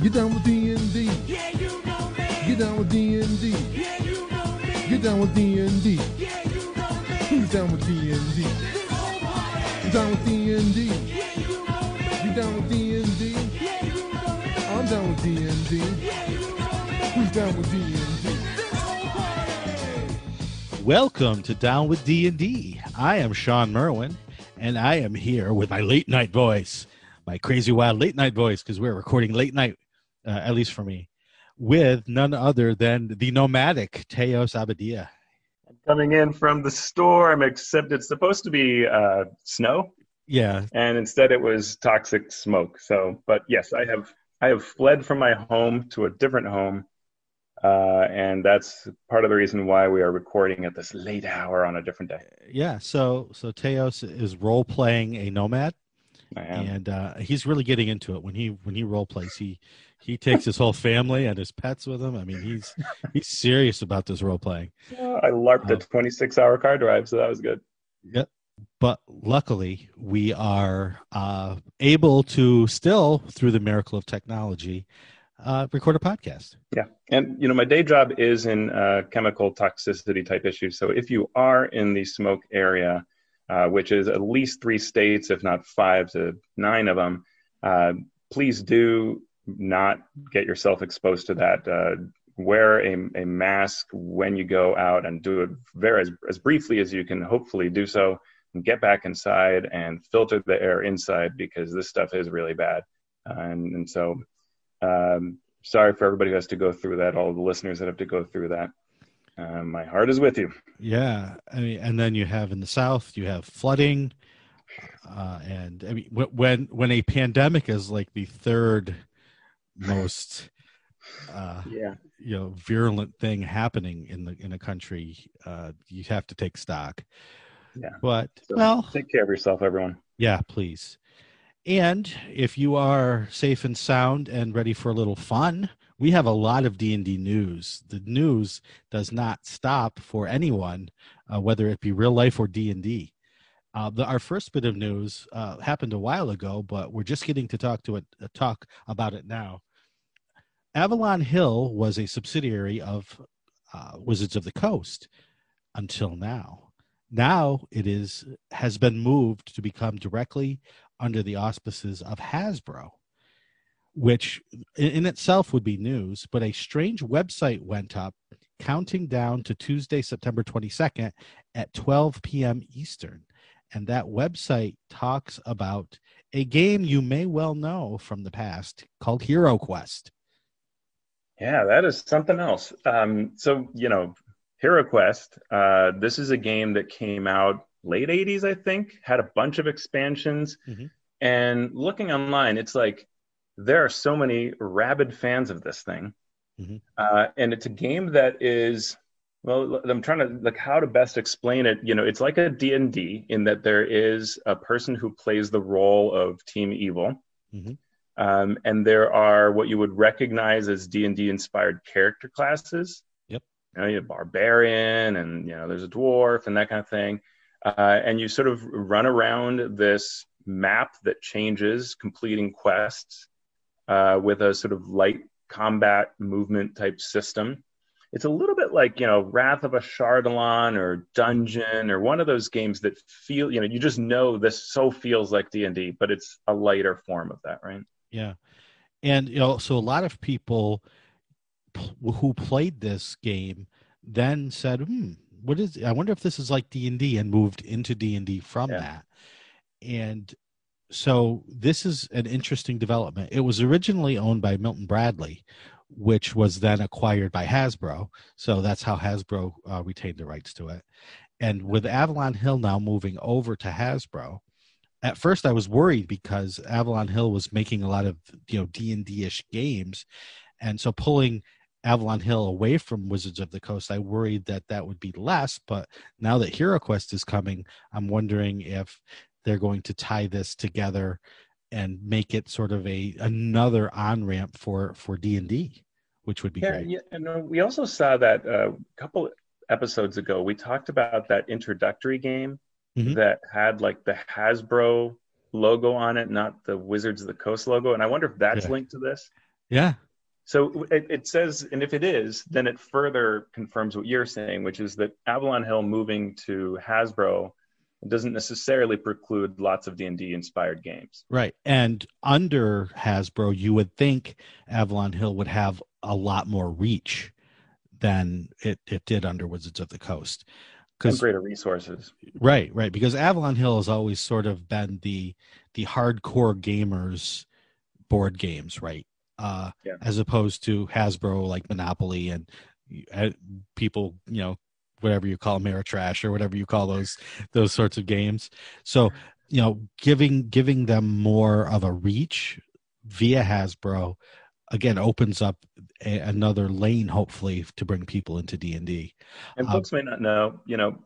Get down with D&D. Yeah, you know me. Get down with D&D. Yeah, you know me. Get down with D&D. Yeah, you know me. Who's down with D&D? This whole party. Down with D&D. Yeah, you know me. You down with D&D? Yeah, you know me. I'm down with D&D. Yeah, you know me. Who's down with D&D? This whole party. Welcome to Down with D&D. I am Shawn Merwin, and I am here with my late night voice, my crazy wild late night voice, because we're recording late night, uh, at least for me, with none other than the nomadic Teos Abadia. coming in from the storm, except it's supposed to be uh, snow, Yeah, and instead it was toxic smoke. So, but yes, I have I have fled from my home to a different home, uh, and that's part of the reason why we are recording at this late hour on a different day. yeah. So, so Teos is role playing a nomad, and uh, he's really getting into it when he when he role plays. He he takes his whole family and his pets with him. I mean, he's he's serious about this role playing. I larped a Oh. 26 hour car drive, so that was good. Yep. But luckily, we are uh, able to still, through the miracle of technology, uh, record a podcast. Yeah, and you know my day job is in uh, chemical toxicity type issues. So if you are in the smoke area, uh, which is at least three states, if not five to nine of them, uh, please do not get yourself exposed to that. Uh, wear a, a mask when you go out and do it very as, as briefly as you can. Hopefully, do so and get back inside and filter the air inside because this stuff is really bad. Uh, and, and so um, sorry for everybody who has to go through that, all the listeners that have to go through that. Um, my heart is with you. Yeah, I mean, and then you have in the south, you have flooding, uh, and I mean, when when a pandemic is like the third most, uh, Yeah. you know, virulent thing happening in the in a country, uh, you have to take stock. Yeah. But So well, take care of yourself, everyone. Yeah, please. And if you are safe and sound and ready for a little fun, we have a lot of D&D news. The news does not stop for anyone, uh, whether it be real life or D&D. Uh, the, our first bit of news uh, happened a while ago, but we're just getting to talk to it, uh, talk about it now. Avalon Hill was a subsidiary of uh, Wizards of the Coast until now. Now it is has been moved to become directly under the auspices of Hasbro, which in itself would be news. But a strange website went up, counting down to Tuesday, September twenty second at twelve p.m. Eastern, and that website talks about a game you may well know from the past called Hero Quest. Yeah, that is something else. Um, so, you know, Hero Quest, uh, this is a game that came out late 80s, I think, had a bunch of expansions. Mhm. And looking online, it's like there are so many rabid fans of this thing. Mhm. Uh, and it's a game that is, well, I'm trying to, like, how to best explain it. You know, it's like a D&D in that there is a person who plays the role of Team Evil. Mhm. Um, and there are what you would recognize as D and D inspired character classes. Yep. You, know, you have barbarian, and you know there's a dwarf and that kind of thing. Uh, and you sort of run around this map that changes, completing quests uh, with a sort of light combat movement type system. It's a little bit like you know Wrath of Ashardalon or Dungeon or one of those games that feel you know you just know this so feels like D and D, but it's a lighter form of that, right? Yeah. And you know, so a lot of people who played this game then said, "Hmm, what is I wonder if this is like D&D and moved into D&D from Yeah. that." And so this is an interesting development. It was originally owned by Milton Bradley, which was then acquired by Hasbro. So that's how Hasbro uh, retained the rights to it. And with Avalon Hill now moving over to Hasbro, at first I was worried because Avalon Hill was making a lot of you know D and D ish games, and so pulling Avalon Hill away from Wizards of the Coast, I worried that that would be less. But now that Hero Quest is coming, I'm wondering if they're going to tie this together and make it sort of a another on ramp for for D and D, which would be Yeah, great. yeah, and uh, we also saw that a couple episodes ago. We talked about that introductory game Mhm. that had like the Hasbro logo on it, not the Wizards of the Coast logo. And I wonder if that's Yeah. linked to this. Yeah. So it, it says, and if it is, then it further confirms what you're saying, which is that Avalon Hill moving to Hasbro doesn't necessarily preclude lots of D&D inspired games. Right. And under Hasbro, you would think Avalon Hill would have a lot more reach than it, it did under Wizards of the Coast. And greater resources. right, right. Because Avalon Hill has always sort of been the the hardcore gamers board games, right? Uh Yeah. as opposed to Hasbro like Monopoly and uh, people, you know, whatever you call Ameritrash or whatever you call those those sorts of games. So, you know, giving giving them more of a reach via Hasbro again opens up a, another lane hopefully to bring people into D&D. And Um, folks may not know, you know,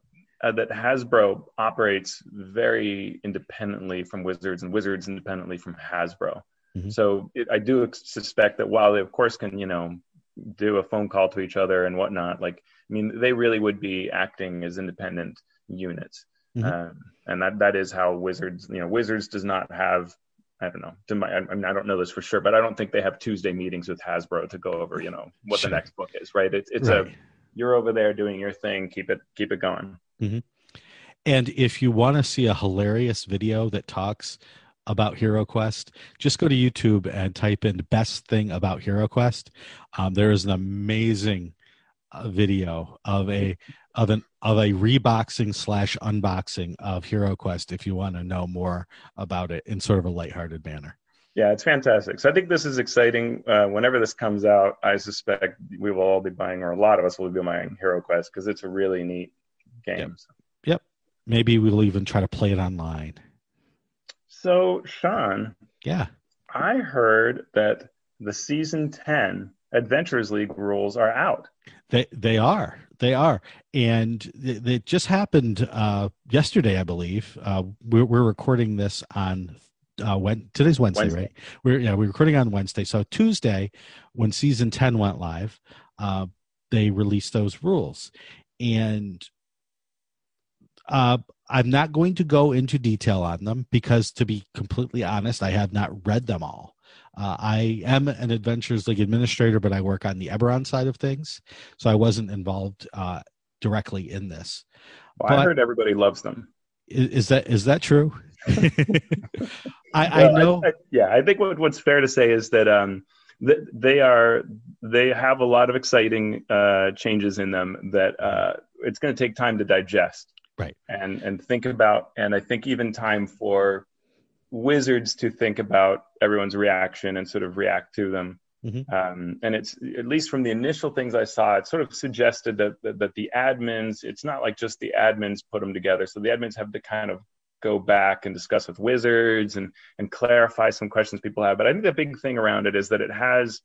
uh, that Hasbro operates very independently from Wizards, and Wizards independently from Hasbro. Mhm. So it, I do ex- suspect that while they, of course, can you know do a phone call to each other and whatnot, like I mean, they really would be acting as independent units, Mhm. um, and that that is how Wizards, you know, Wizards does not have. I don't know. To my, I, mean, I don't know this for sure, but I don't think they have Tuesday meetings with Hasbro to go over, you know, what Sure. the next book is. Right? It's it's a you're over there doing your thing. Keep it keep it going. And if you want to see a hilarious video that talks about Hero Quest, just go to YouTube and type in "best thing about Hero Quest." Um, there is an amazing video of a of an of a reboxing slash unboxing of Hero Quest. If you want to know more about it in sort of a lighthearted manner. Yeah, it's fantastic. So I think this is exciting. Uh, whenever this comes out, I suspect we will all be buying, or a lot of us will be buying Hero Quest because it's a really neat game. Yep. Maybe we'll even try to play it online. So Shawn, Yeah. I heard that the season ten Adventurers League rules are out. They they are they are, and it, just happened uh, yesterday, I believe. Uh, we're we're recording this on uh, when today's Wednesday, Wednesday. right? We're yeah we're recording on Wednesday. So Tuesday, when season ten went live, uh, they released those rules, and uh, I'm not going to go into detail on them because, to be completely honest, I have not read them all. Uh, I am an Adventures League administrator, but I work on the Eberron side of things, so I wasn't involved uh, directly in this. Well, I heard everybody loves them. Is, is that is that true? I, I Well, know. I- yeah, I think what, what's fair to say is that um, th- they are they have a lot of exciting uh, changes in them that uh, it's going to take time to digest, Right. And and think about, and I think even time for wizards to think about everyone's reaction and sort of react to them. Mhm. Um, and it's at least from the initial things I saw, it sort of suggested that, that that the admins, it's not like just the admins put them together. So the admins have to kind of go back and discuss with wizards and and clarify some questions people have. But I think the big thing around it is that it has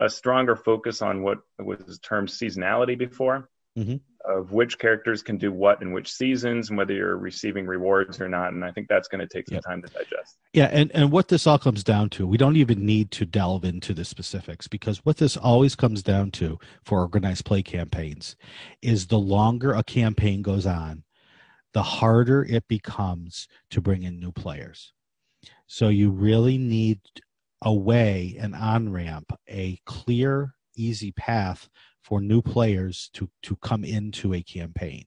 a stronger focus on what was termed seasonality before, Mhm. of which characters can do what in which seasons and whether you're receiving rewards or not. And I think that's going to take some Yep. time to digest. Yeah, and, and what this all comes down to, we don't even need to delve into the specifics because what this always comes down to for organized play campaigns is the longer a campaign goes on, the harder it becomes to bring in new players. So you really need a way, an on ramp, a clear, easy path for new players to to come into a campaign.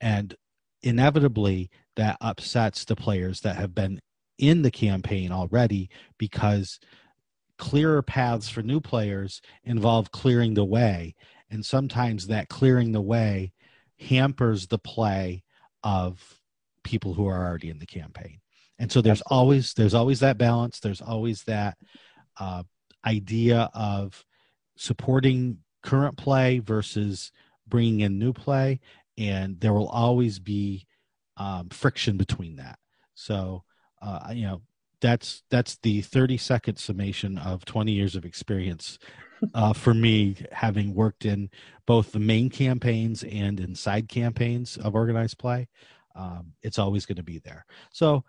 And inevitably that upsets the players that have been in the campaign already because clearer paths for new players involve clearing the way and sometimes that clearing the way hampers the play of people who are already in the campaign and so there's Absolutely. always there's always that balance there's always that uh, idea of supporting current play versus bringing in new play and there will always be um, friction between that. So uh, you know that's that's the 30 second summation of 20 years of experience uh, for me having worked in both the main campaigns and in side campaigns of organized play. Um, it's always going to be there. So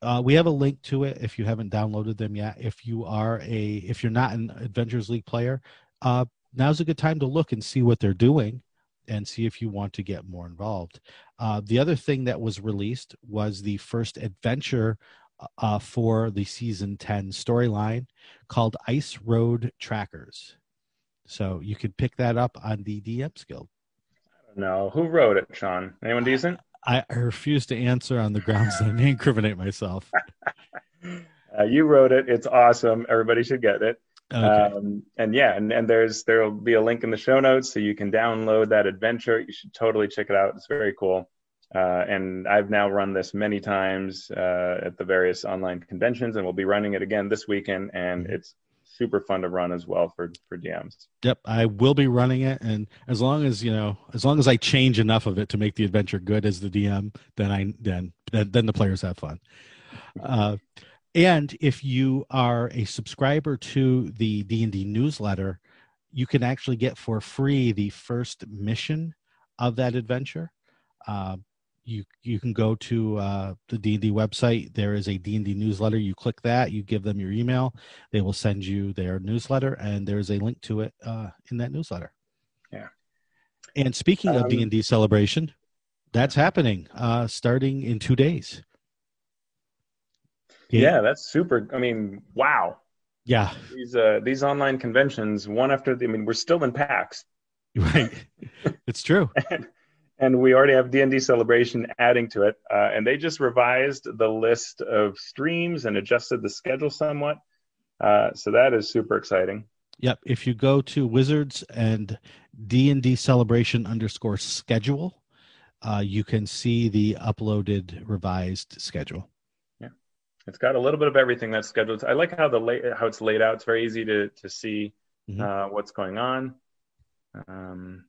uh, we have a link to it if you haven't downloaded them yet. If you are a if you're not an adventures league player uh, now's a good time to look and see what they're doing and see if you want to get more involved uh, the other thing that was released was the first adventure uh, for the season 10 storyline called Ice Road Trackers. So you could pick that up on the DMs Guild. No, who wrote it, Shawn? Anyone decent? I I refuse to answer on the grounds that I may incriminate myself. Uh, you wrote it. It's awesome. Everybody should get it. Okay. Um, and yeah, and, and there's there'll be a link in the show notes so you can download that adventure. You should totally check it out. It's very cool. Uh, and I've now run this many times uh, at the various online conventions, and we'll be running it again this weekend. And Mhm. it's super fun to run as well for for DMs. Yep, I will be running it, and as long as you know, as long as I change enough of it to make the adventure good as the DM, then I then then, then the players have fun. Uh, and if you are a subscriber to the D and D newsletter, you can actually get for free the first mission of that adventure. Uh, you you can go to uh, the D and D website. There is a D and D newsletter. You click that. You give them your email. They will send you their newsletter, and there's a link to it uh, in that newsletter. Yeah. And speaking of Um, D and D celebration, that's happening uh, starting in two days. Yeah, that's super. I mean, wow. Yeah. These uh, these online conventions, one after the. I mean, we're still in PAX, Right. it's true. and we already have D&D Celebration adding to it. Uh, and they just revised the list of streams and adjusted the schedule somewhat. Uh, so that is super exciting. Yep. If you go to Wizards and D and D celebration underscore schedule, uh, you can see the uploaded revised schedule. It's got a little bit of everything that's scheduled. I like how the lay, how it's laid out. It's very easy to to see Mhm. uh, what's going on. Um,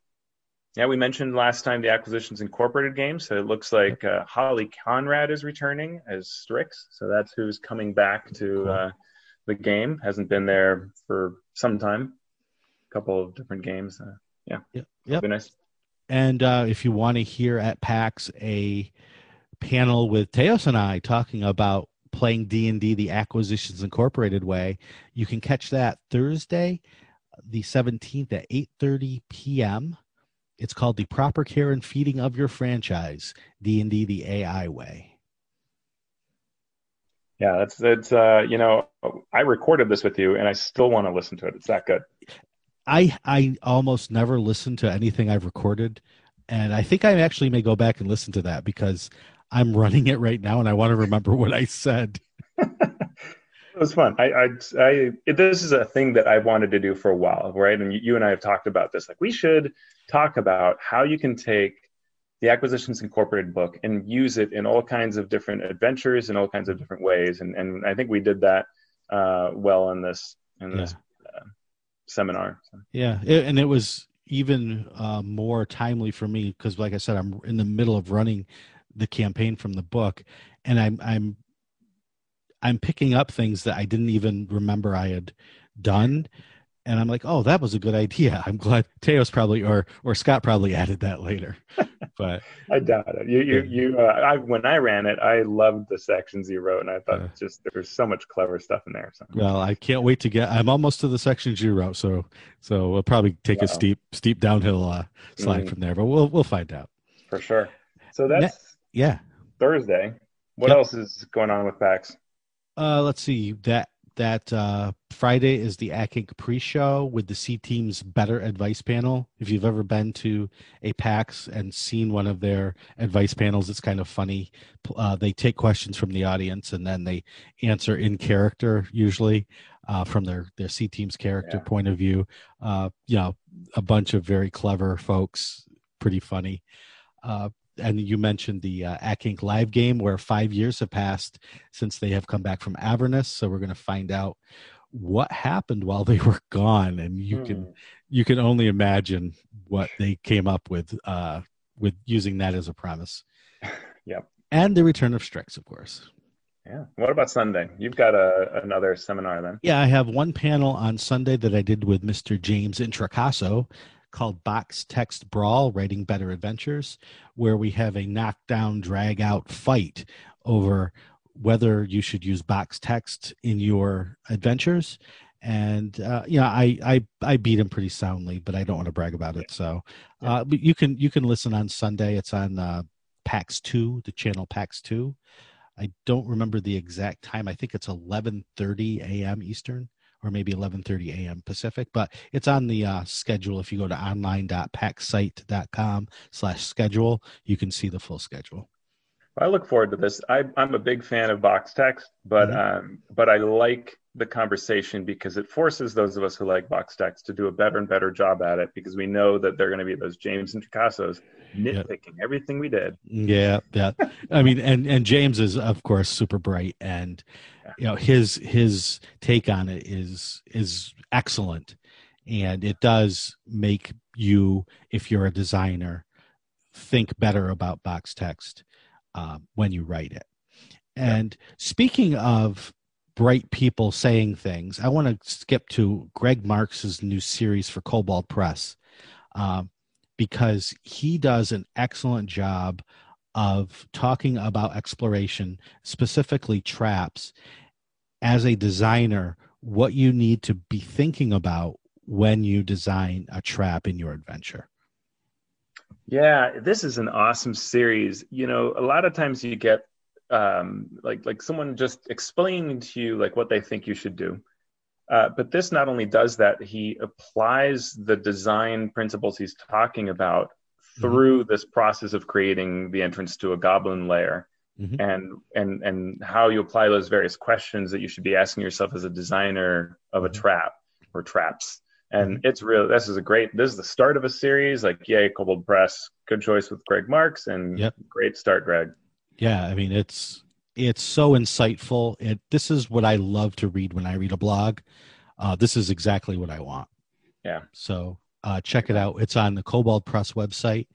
yeah, we mentioned last time the Acquisitions Incorporated game. So it looks like uh, Holly Conrad is returning as Strix. So that's who's coming back to uh, the game. Hasn't been there for some time. A couple of different games. Uh, yeah, Yep. That'd nice. And uh, if you want to hear at PAX a panel with Teos and I talking about playing D&D the Acquisitions Incorporated way, you can catch that Thursday, the 17th at 8:30 p.m. It's called the Proper Care and Feeding of Your Franchise, D&D the AI way. Yeah, that's that's uh, you know I recorded this with you, and I still want to listen to it. It's that good. I I almost never listen to anything I've recorded, and I think I actually may go back and listen to that because I'm running it right now and I want to remember what I said. It was fun. I, I, I it, this is a thing that I've wanted to do for a while, right? And you, you and I have talked about this. Like, we should talk about how you can take the Acquisitions Incorporated book and use it in all kinds of different adventures in all kinds of different ways. And and I think we did that uh, well in this in this uh, seminar. So, Yeah, it, and it was even uh, more timely for me because, like I said, I'm in the middle of running the campaign from the book, and I'm I'm I'm picking up things that I didn't even remember I had done, and I'm like, oh, that was a good idea. I'm glad Teos probably or or Scott probably added that later, but I doubt it. You you you. Uh, I when I ran it, I loved the sections you wrote, and I thought Yeah. just there's so much clever stuff in there. So. well, I can't wait to get. I'm almost to the sections you wrote, so so we'll probably take Wow. a steep steep downhill uh, slide Mhm. from there, but we'll we'll find out. For sure. So that's Yeah. Thursday. What Yep. else is going on with PAX? Uh, let's see that that uh, Friday is the Acq Inc pre-show with the C Team's Better Advice panel. If you've ever been to a PAX and seen one of their advice panels, it's kind of funny. Uh, they take questions from the audience and then they answer in character, usually uh, from their their C Team's character Yeah. point of view. Uh, you know, a bunch of very clever folks, pretty funny. And you mentioned the uh, Acq Inc live game where five years have passed since they have come back from Avernus. So we're going to find out what happened while they were gone, and you can Hmm. you can only imagine what they came up with uh, with using that as a premise. Yep. And the return of Strix, of course. Yeah. What about Sunday? You've got a another seminar then. Yeah, I have one panel on Sunday that I did with Mr. James Introcaso called Box Text Brawl Writing Better Adventures, where we have a knockdown, drag out fight over whether you should use box text in your adventures. And uh, you know, I, I I beat him pretty soundly, but I don't want to brag about it. So, uh, but you can you can listen on Sunday. It's on uh, PAX Two, the channel PAX Two, I don't remember the exact time. I think it's 11:30 a.m. Eastern or maybe 11:30 a.m. Pacific, but it's on the uh, schedule. If you go to online.paxsite.com/schedule, you can see the full schedule. I look forward to this. I, I'm a big fan of box text, but Mhm. um, but I like the conversation because it forces those of us who like box text to do a better and better job at it because we know that they're going to be those James Introcaso's nitpicking everything we did. Yeah, yeah. I mean, and and James is of course super bright, and. You know his his take on it is is excellent, and it does make you, if you're a designer, think better about box text um, when you write it. And speaking of bright people saying things, I want to skip to Greg Marks's new series for Kobold Press. Um, because he does an excellent job of talking about exploration, specifically traps, as a designer, what you need to be thinking about when you design a trap in your adventure. Yeah, this is an awesome series. You know, a lot of times you get um, like like someone just explaining to you like what they think you should do. Uh, but this not only does that, he applies the design principles he's talking about through this process of creating the entrance to a goblin lair, Mhm. and and and how you apply those various questions that you should be asking yourself as a designer of a Mhm. trap or traps. And it's real. This is a great. This is the start of a series. Like, yay, Kobold Press. Good choice with Greg Marks, and Yep. great start, Greg. Yeah, I mean it's it's so insightful. It this is what I love to read when I read a blog. Uh, this is exactly what I want. Yeah. So uh, check it out. It's on the Kobold Press website,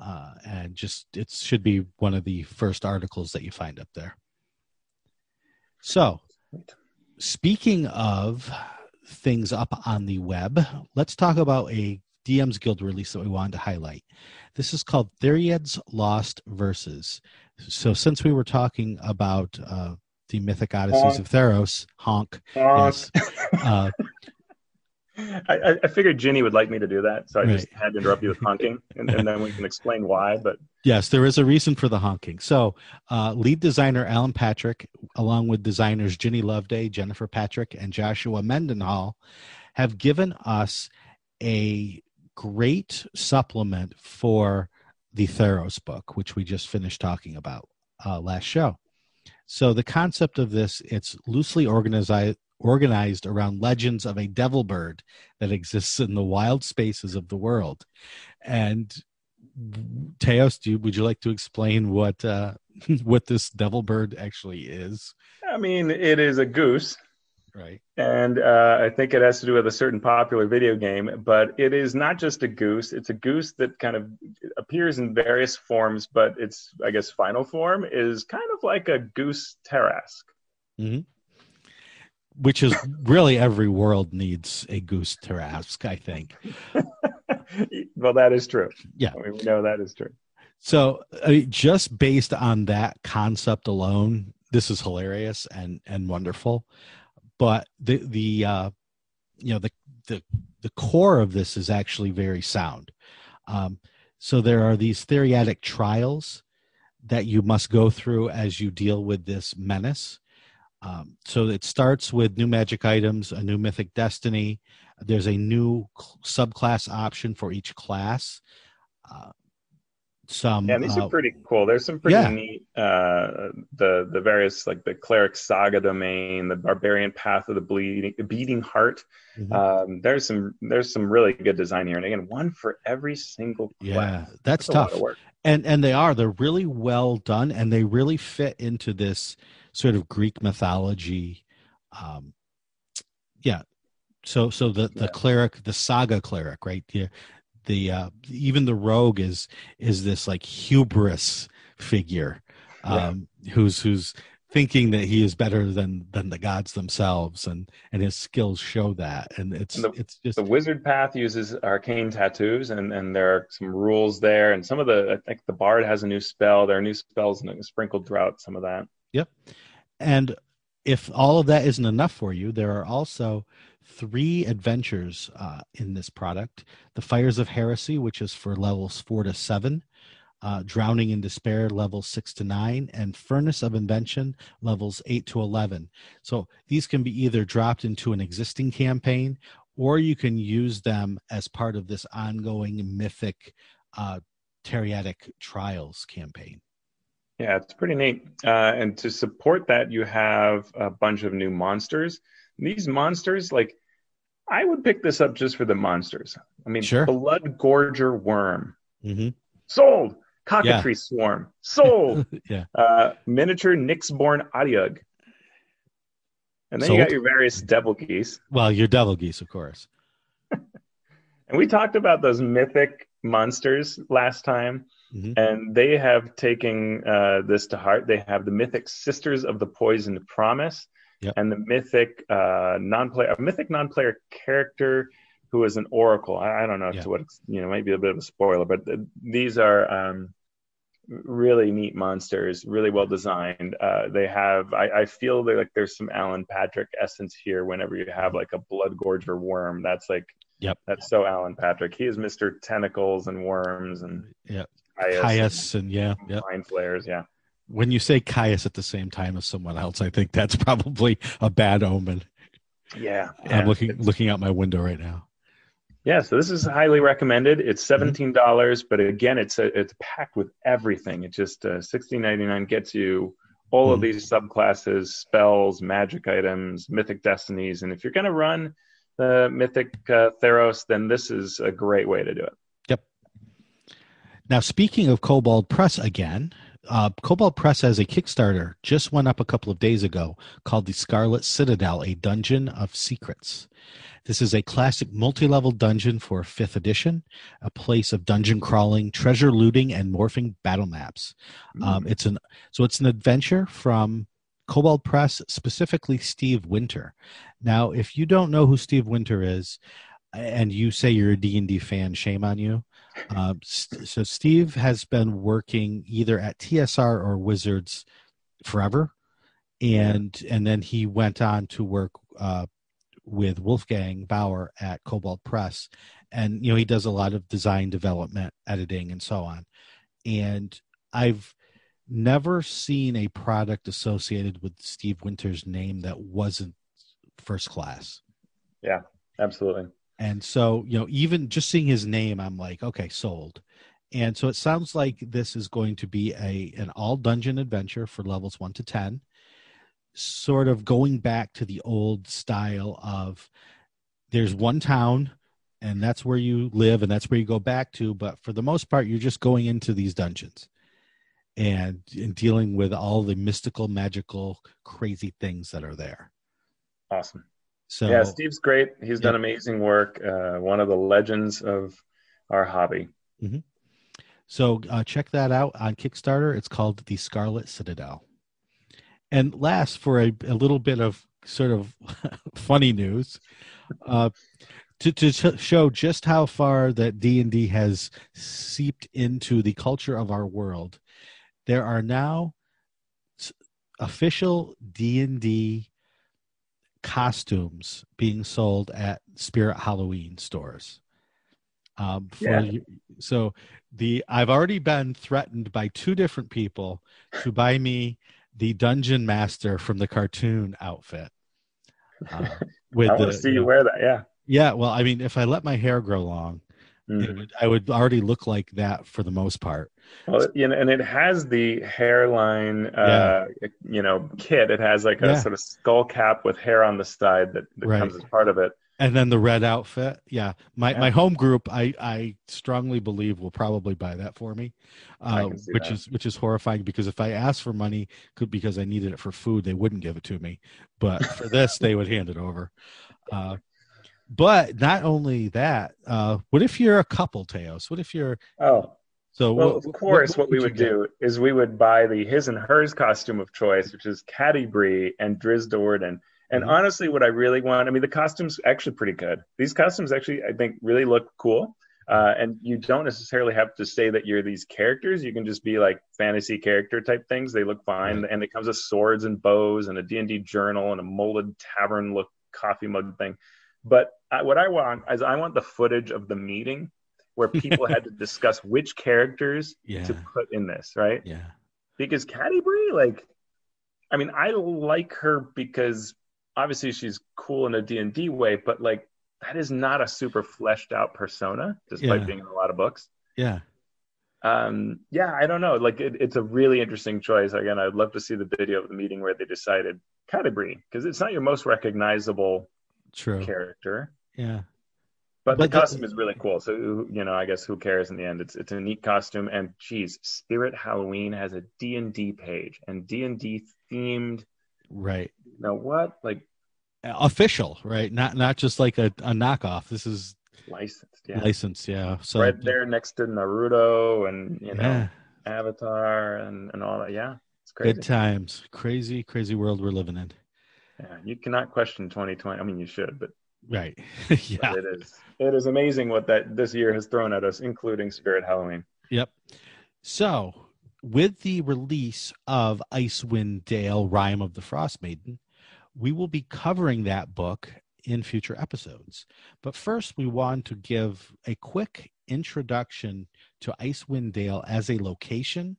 uh, and just it should be one of the first articles that you find up there. So, speaking of things up on the web, let's talk about a DM's Guild release that we wanted to highlight. This is called Theriad's Lost Verses. So, since we were talking about uh, the Mythic Odysseys Honk. of Theros, honk, yes, uh, I, I- figured Ginny would like me to do that, so I just had to interrupt you with honking, and, and then we can explain why. But Yes, there is a reason for the honking. So, uh, lead designer Alan Patrick, along with designers Ginny Loveday, Jennifer Patrick, and Joshua Mendenhall, have given us a great supplement for the Theros book, which we just finished talking about uh, last show. So, the concept of this it's loosely organized organized around legends of a devil bird that exists in the wild spaces of the world and Teos, do you, would you like to explain what uh, what this devil bird actually is? I mean, it is a goose, Right. and uh, I think it has to do with a certain popular video game. But it is not just a goose; it's a goose that kind of appears in various forms. But its, I guess, final form is kind of like a goose Tarrasque. Which is really every world needs a goose Tarrasque, I think. well, that is true. Yeah. I mean, we know that is true. So I mean, just based on that concept alone, this is hilarious and and wonderful. But the the uh, you know the the the core of this is actually very sound. Um, so there are these theriatic trials that you must go through as you deal with this menace. Um, so it starts with new magic items, a new mythic destiny. There's a new cl- subclass option for each class. Uh, some Yeah, these uh, are pretty cool. There's some pretty yeah. neat uh, the the various like the cleric saga domain, the barbarian path of the bleeding beating heart. Mhm. Um, there's some there's some really good design here, and again, one for every single class. yeah, that's lot tough. and and they are they're really well done and they really fit into this sort of greek mythology um yeah so so the the Yeah. cleric the saga cleric right yeah the uh even the rogue is is this like hubris figure Yeah. um who's who's thinking that he is better than than the gods themselves and and his skills show that and it's And the- it's just The wizard path uses arcane tattoos, and and there are some rules there, and some of the I think the bard has a new spell. There are new spells sprinkled throughout some of that. And if all of that isn't enough for you, there are also three adventures uh, in this product the Fires of Heresy, which is for levels four to seven. uh, Drowning in Despair levels six to nine, and Furnace of Invention levels eight to 11. So these can be either dropped into an existing campaign or you can use them as part of this ongoing mythic uh, Teriatic Trials campaign. Yeah, it's pretty neat. Uh, and to support that, you have a bunch of new monsters. These monsters, like, I would pick this up just for the monsters. I mean, Sure. Blood Gorger Worm, hmm sold. Cockatree Swarm, sold. yeah. uh, miniature Nyxborn Adiug. And then you got your various devil geese. Well, your devil geese, of course. And we talked about those mythic monsters last time, Mhm. and they have taken uh, this to heart. They have the mythic Sisters of the Poisoned Promise, Yep. and the mythic uh, non-player, a mythic non-player character who is an oracle. I, I don't know Yeah. to what you know, maybe a bit of a spoiler, but th- these are um, really neat monsters, really well designed. Uh, they have, I, I feel like there's some Alan Patrick essence here. Whenever you have like a blood gorger worm, that's like Yep. that's so Alan Patrick. He is Mr. Tentacles and worms and Yep. Caius, Caius and yeah, and yeah. mind flayers. Yeah. When you say Caius at the same time as someone else, I think that's probably a bad omen. Yeah. yeah. I'm looking It's- looking out my window right now. Yeah, so this is highly recommended. It's Mm-hmm. seventeen dollars, but again, it's a, it's packed with everything. It just uh, sixteen ninety nine gets you all of Mhm. these subclasses, spells, magic items, mythic destinies, and if you're going to run the mythic uh, Theros, then this is a great way to do it. Now, speaking of Kobold Press again, uh, Kobold Press has a Kickstarter just went up a couple of days ago called the Scarlet Citadel, a Dungeon of Secrets. This is a classic multi-level dungeon for fifth edition, a place of dungeon crawling, treasure looting, and morphing battle maps. Um, it's an so it's an adventure from Kobold Press, specifically Steve Winter. Now, if you don't know who Steve Winter is, and you say you're a D and D fan, shame on you. Um, so Steve has been working either at TSR or Wizards forever, and and then he went on to work uh, with Wolfgang Baur at Kobold Press, and you know he does a lot of design development, editing, and so on. And I've never seen a product associated with Steve Winter's name that wasn't first class. Yeah, absolutely. And so, you know, even just seeing his name, I'm like, okay, sold. And so it sounds like this is going to be a an all dungeon adventure for levels 1 to 10, sort of going back to the old style of there's one town and that's where you live and that's where you go back to, but for the most part you're just going into these dungeons and, and dealing with all the mystical, magical, crazy things that are there. Awesome. So yeah, Steve's great. He's Yeah. done amazing work. Uh, one of the legends of our hobby. So uh, check that out on Kickstarter. It's called The Scarlet Citadel. And last, for a, a little bit of sort of funny news, uh, to to sh- show just how far that D and D has seeped into the culture of our world, there are now official D and D costumes being sold at Spirit Halloween stores. Um, for Yeah. you- so the I've already been threatened by two different people to buy me the Dungeon Master from the cartoon outfit. Uh, with I want the to see you wear that. Yeah. yeah, well, I mean, if I let my hair grow long, it Mhm. would, I would already look like that for the most part. Well, you know, and it has the hairline, uh, you know, kit. It has like a Yeah. sort of skull cap with hair on the side that, that Right. comes as part of it. And then the red outfit, yeah. My Yeah. my home group, I I strongly believe will probably buy that for me, uh, which that. is which is horrifying because if I asked for money, could because I needed it for food, they wouldn't give it to me, but for this, they would hand it over. Uh, but not only that, uh, what if you're a couple, Teos? What if you're Oh, so? well, what- of course, what, we you would get? do is we would buy the his and hers costume of choice, which is Catti-brie and Drizzt Do'Urden. And Mhm. honestly, what I really want, I mean, the costumes actually pretty good. These costumes actually, I think, really look cool. Uh, and you don't necessarily have to say that you're these characters. You can just be like fantasy character type things. They look fine, and it comes with swords and bows and a D and D journal and a molded tavern look coffee mug thing. But I, what I want is I want the footage of the meeting where people had to discuss which characters Yeah. to put in this, right? Yeah. Because Catti-brie, like, I mean, I like her because obviously she's cool in a D and D way, but like that is not a super fleshed out persona, despite Yeah. being in a lot of books. Yeah. Um, yeah, I don't know. Like, it, it's a really interesting choice. Again, I'd love to see the video of the meeting where they decided Catti-brie because it's not your most recognizable True. character. Yeah. But, But the the- costume is really cool. So you know, I guess who cares in the end? It's it's a neat costume. And geez, Spirit Halloween has a D and D page and D and D themed. Right. Now what? Like Official, right? Not not just like a, a knockoff. This is licensed? Yeah, licensed. Yeah. So right there next to Naruto and you know yeah. Avatar and and all that. Yeah, it's crazy. Good times. Crazy, crazy world we're living in. Yeah, you cannot question 2020. I mean, you should, but Right. but yeah. it is it is amazing what that this year has thrown at us, including Spirit Halloween. Yep. So, with the release of Icewind Dale, Rime of the Frostmaiden, we will be covering that book in future episodes. But first, we want to give a quick introduction to Icewind Dale as a location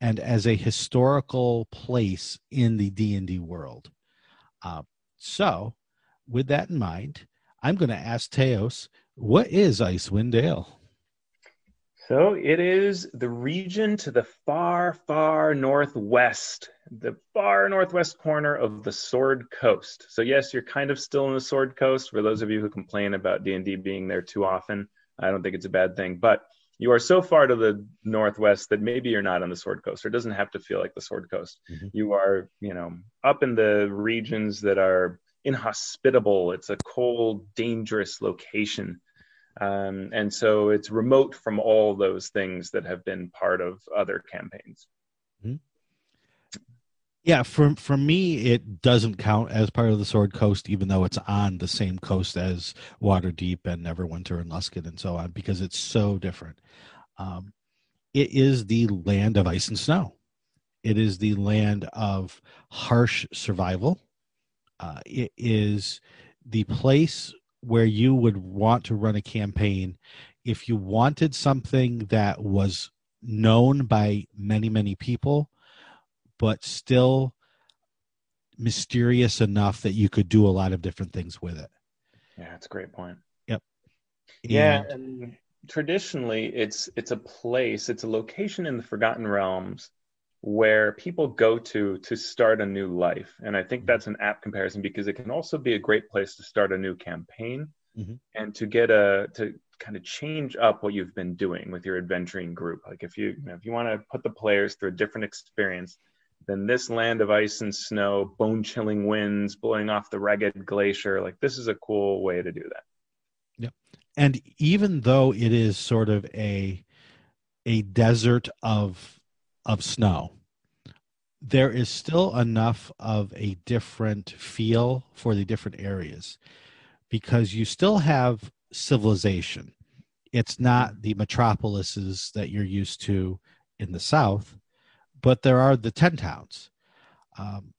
and as a historical place in the D&D world. Uh, so, with that in mind, I'm going to ask Teos, what is Icewind Dale? So it is the region to the far, far northwest, the far northwest corner of the Sword Coast. So yes, you're kind of still in the Sword Coast. For those of you who complain about D and D being there too often, I don't think it's a bad thing. But you are so far to the northwest that maybe you're not on the Sword Coast, or it doesn't have to feel like the Sword Coast. Mhm. You are, you know, up in the regions that are inhospitable. It's a cold, dangerous location. Um, and so it's remote from all those things that have been part of other campaigns. Yeah, for for me, it doesn't count as part of the Sword Coast, even though it's on the same coast as Waterdeep and Neverwinter and Luskan and so on, because it's so different. Um, it is the land of ice and snow. It is the land of harsh survival. Uh, it is the place where you would want to run a campaign if you wanted something that was known by many many people but still mysterious enough that you could do a lot of different things with it. Yeah, that's a great point. Yep. And, yeah, and traditionally it's it's a place, it's a location in the Forgotten Realms where people go to to start a new life. And I think that's an apt comparison because it can also be a great place to start a new campaign Mhm. and to get a to kind of change up what you've been doing with your adventuring group. Like if you, you know, if you want to put the players through a different experience, then this land of ice and snow, bone chilling winds blowing off the ragged glacier, like this is a cool way to do that. Yep. and even though it is sort of a a desert of of snow, there is still enough of a different feel for the different areas because you still have civilization. It's not the metropolises that you're used to in the south, but there are the 10 towns. Um,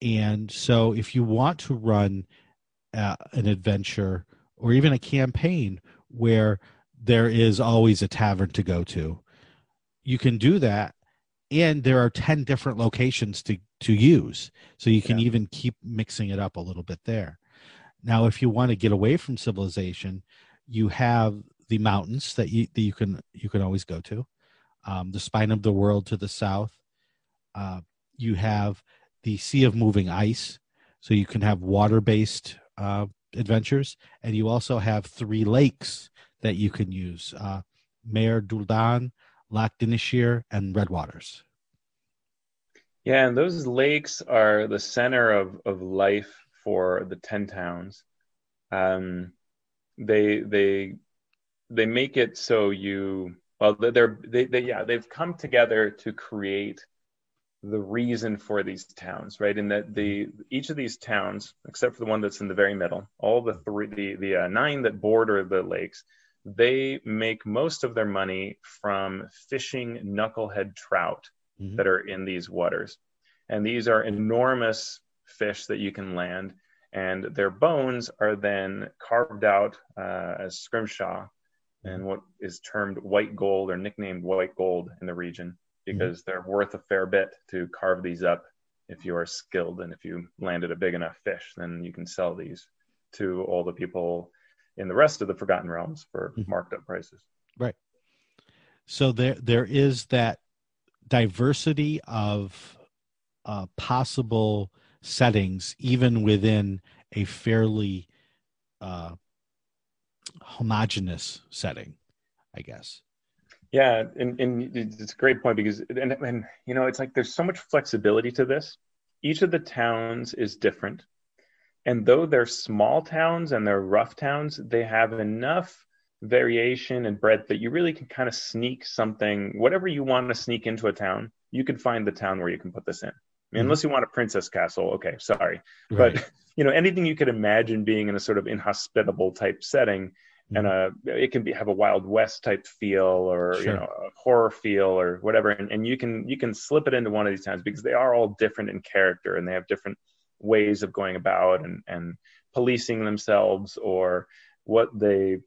and so if you want to run uh, an adventure or even a campaign where there is always a tavern to go to, you can do that. And there are 10 different locations to, to use. So you can Yeah. even keep mixing it up a little bit there. Now, if you want to get away from civilization, you have the mountains that you, that you can you can always go to, um, the spine of the world to the south. Uh, you have the sea of moving ice, so you can have water based uh, adventures, and you also have three lakes that you can use: uh, Maer Dualdon, Lac Dinneshere, and Redwaters. Yeah, and those lakes are the center of, of life for the ten towns. Um, they they they make it so you well they're they, they yeah they've come together to create the reason for these towns right in that the each of these towns except for the one that's in the very middle all the three the the uh, nine that border the lakes they make most of their money from fishing knucklehead trout Mhm. that are in these waters and these are enormous fish that you can land and their bones are then carved out uh, as scrimshaw and what is termed white gold or nicknamed white gold in the region because they're worth a fair bit to carve these up if you are skilled and if you landed a big enough fish then you can sell these to all the people in the rest of the forgotten realms for Mhm. marked up prices Right. So there there is that diversity of uh, possible settings, even within a fairly uh, homogeneous setting, I guess. Yeah, and, and it's a great point because and, and you know it's like there's so much flexibility to this. Each of the towns is different, and though they're small towns and they're rough towns, they have enough variation and breadth that you really can kind of sneak something, whatever you want to sneak into a town, you can find the town where you can put this in. Mean, Mhm. Unless you want a princess castle, okay, sorry, but you know anything you could imagine being in a sort of inhospitable type setting and uh it can be have a wild west type feel or you know a horror feel or whatever. And, and you can you can slip it into one of these towns because they are all different in character and they have different ways of going about and and policing themselves or what they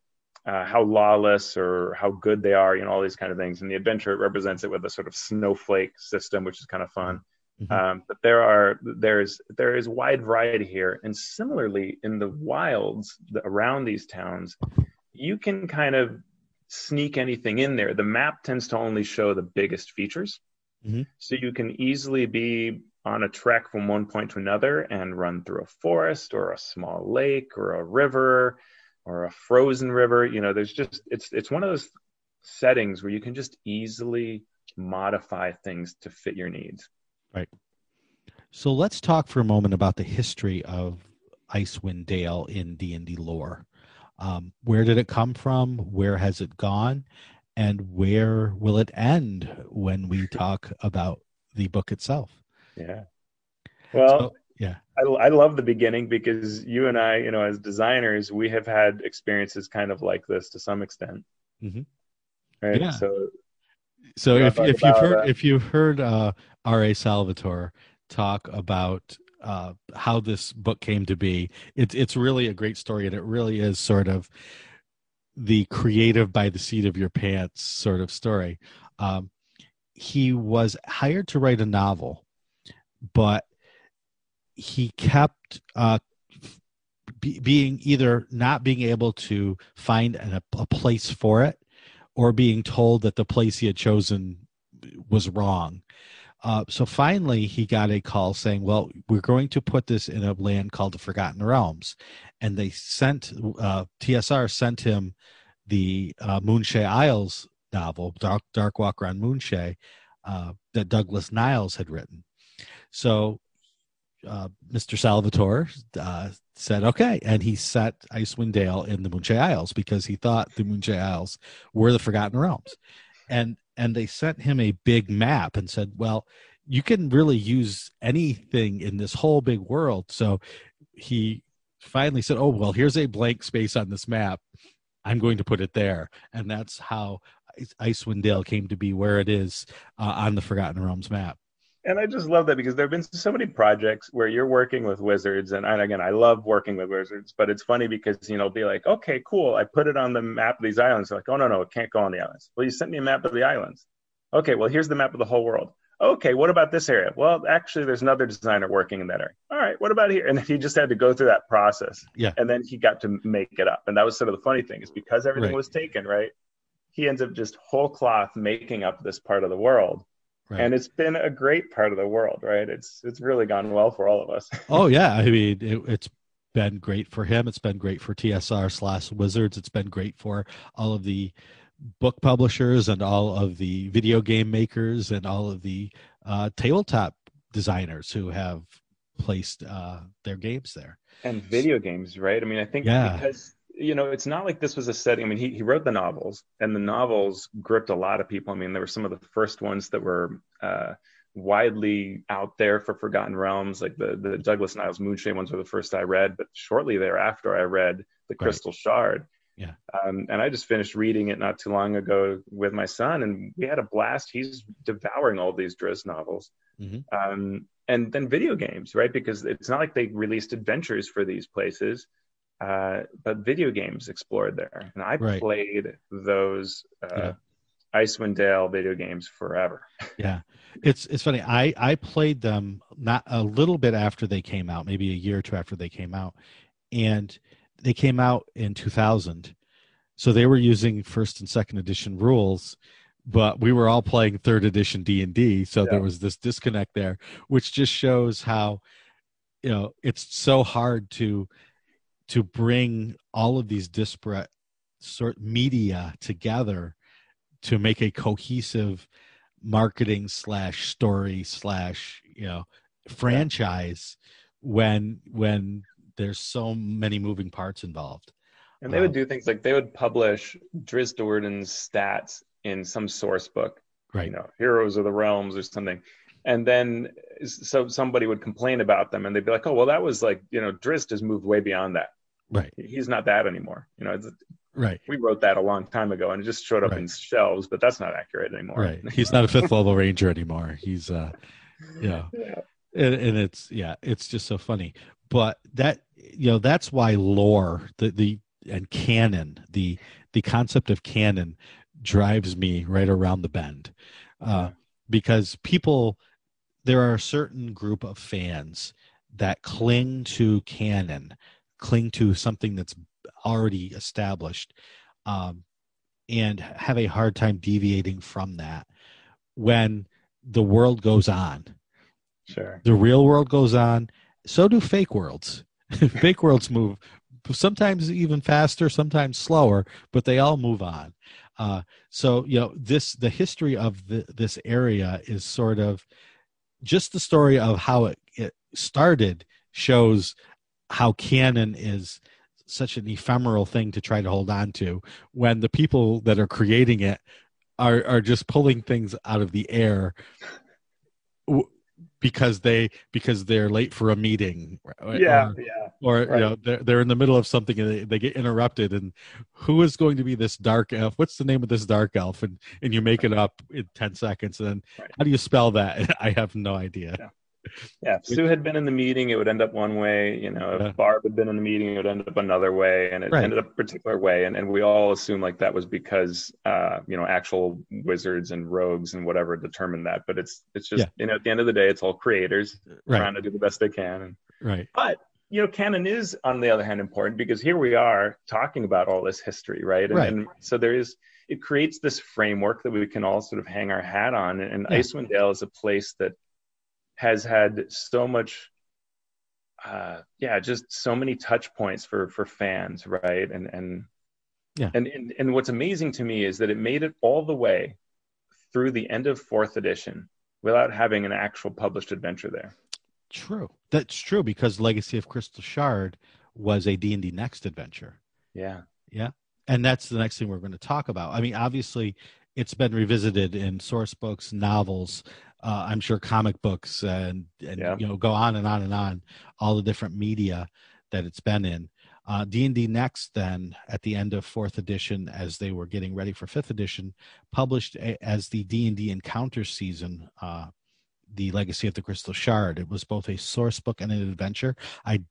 uh, how lawless or how good they are you know all these kind of things. And the adventure represents it with a sort of snowflake system which is kind of fun Mhm. um, but there are there's there is wide variety here. And similarly in the wilds around these towns you can kind of sneak anything in there. The map tends to only show the biggest features. Mhm. so you can easily be on a trek from one point to another and run through a forest or a small lake or a river or a frozen river. You know there's just it's it's one of those settings where you can just easily modify things to fit your needs So let's talk for a moment about the history of Icewind Dale in D and D lore. Um, where did it come from? Where has it gone? And where will it end when we talk about the book itself? Yeah. Well, So- yeah. I, I love the beginning because you and I, you know, as designers, we have had experiences kind of like this to some extent. Mhm. Right. Yeah. So, So if talk if you've heard uh, if you've heard uh, R.A. Salvatore talk about uh, how this book came to be, it's it's really a great story, and it really is sort of the creative by the seat of your pants sort of story. Um, he was hired to write a novel, but he kept uh, be, being either not being able to find an, a place for it or being told that the place he had chosen was wrong. Uh, so finally, he got a call saying, "Well, we're going to put this in a land called the Forgotten Realms," and they sent uh, TSR sent him the uh, Moonshae Isles novel, Dark Darkwalker on Moonshae, uh, that Douglas Niles had written. So uh, Mr. Salvatore uh, said, okay. And he set Icewind Dale in the Moonshae Isles because he thought the Moonshae Isles were the Forgotten Realms. And and they sent him a big map and said, well, you can really use anything in this whole big world. So he finally said, oh, well, here's a blank space on this map. I'm going to put it there. And that's how Icewind Dale came to be where it is uh, on the Forgotten Realms map. And I just love that because there have been so many projects where you're working with wizards, and, and again, I love working with wizards, but it's funny because you know, be like, okay, cool, I put it on the map of these islands. They're like, oh no, no, it can't go on the islands. Well, you sent me a map of the islands. Okay, well, here's the map of the whole world. Okay, what about this area? Well, actually, there's another designer working in that area. All right, what about here? And he just had to go through that process. Yeah. And then he got to make it up. And that was sort of the funny thing is because everything Right. was taken, right? He ends up just whole cloth making up this part of the world Right. and it's been a great part of the world right? It's it's really gone well for all of us. Oh yeah. I mean it, it's been great for him. It's been great for tsr slash wizards. It's been great for all of the book publishers and all of the video game makers and all of the uh, tabletop designers who have placed uh, their games there. And video games right? I mean i think Yeah. because you know it's not like this was a setting i mean he, he wrote the novels and the novels gripped a lot of people. I mean there were some of the first ones that were uh widely out there for forgotten realms like the the douglas niles moonshae ones were the first i read but shortly thereafter i read the crystal shard. Yeah. um, and i just finished reading it not too long ago with my son and we had a blast. He's devouring all these Drizzt novels. Mhm. um, and then video games right? Because it's not like they released adventures for these places uh, but video games explored there, and I Right. played those uh, Yeah. Icewind Dale video games forever. Yeah, it's it's funny. I I played them not a little bit after they came out, maybe a year or two after they came out, and they came out in 2000. So they were using first and second edition rules, but we were all playing third edition D and D. So Yeah. there was this disconnect there, which just shows how you know it's so hard to to bring all of these disparate sort media together to make a cohesive marketing slash story slash you know franchise when when there's so many moving parts involved And they would um, do things like they would publish Drizzt Do'Urden's stats in some source book, right you know, Heroes of the Realms or something. And then so somebody would complain about them and they'd be like, oh, well, that was like, you know, Drizzt has moved way beyond that. Right He's not that anymore. You know, it's, right we wrote that a long time ago and it just showed up Right. in shelves, but that's not accurate anymore. right he's not a fifth level ranger anymore he's uh yeah Yeah. and, and it's yeah it's just so funny but that you know that's why lore the the and canon the the concept of canon drives me right around the bend uh, because people there are a certain group of fans that cling to canon cling to something that's already established um, and have a hard time deviating from that. When the world goes on Sure. the real world goes on so do fake worlds. Fake worlds move sometimes even faster sometimes slower but they all move on. Uh, so you know this the history of the, this area is sort of just the story of how it, it started shows how canon is such an ephemeral thing to try to hold on to when the people that are creating it are are just pulling things out of the air because they because they're late for a meeting Yeah. or, yeah. or Right. you know they're, they're in the middle of something and they, they get interrupted and who is going to be this dark elf what's the name of this dark elf and and you make it up in 10 seconds and then Right. how do you spell that i have no idea Yeah. Yeah, if Sue had been in the meeting, it would end up one way. You know, if Yeah. Barb had been in the meeting, it would end up another way, and it Right. ended up a particular way. And, and we all assume like that was because, uh, you know, actual wizards and rogues and whatever determined that. But it's it's just Yeah. you know, at the end of the day, it's all creators right trying to do the best they can. And, right but you know, canon is on the other hand important because here we are talking about all this history, right? And, Right. and so there is. It creates this framework that we can all sort of hang our hat on, and Yeah. Icewind Dale is a place that has had so much uh yeah just so many touch points for for fans right and and Yeah. and, and and what's amazing to me is that it made it all the way through the end of fourth edition without having an actual published adventure there true that's true because legacy of crystal shard was a d&d next adventure Yeah. yeah and that's the next thing we're going to talk about. I mean, obviously, it's been revisited in source books, novels, uh, I'm sure comic books, and and Yeah. you know go on and on and on, all the different media that it's been in. Uh, D&D Next, then at the end of fourth edition, as they were getting ready for fifth edition, published a, as the D&D Encounter season, uh, the Legacy of the Crystal Shard. It was both a source book and an adventure. I